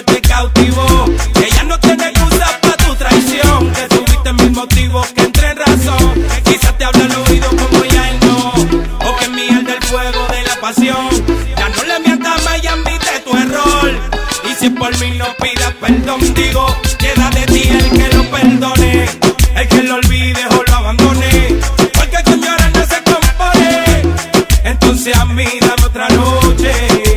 que te cautivó. Que ella no tiene excusa para tu traición. Que tuviste mis motivos, que entre en razón. Que quizás te habla al oído como ya él no. O que miel del fuego de la pasión. Ya no le mientas más, ya admite tu error. Y si por mí no pidas perdón, digo, queda de ti el que lo perdone. El que lo olvide o lo abandone. Porque con llorar no se compone. Entonces a mí dame otra noche.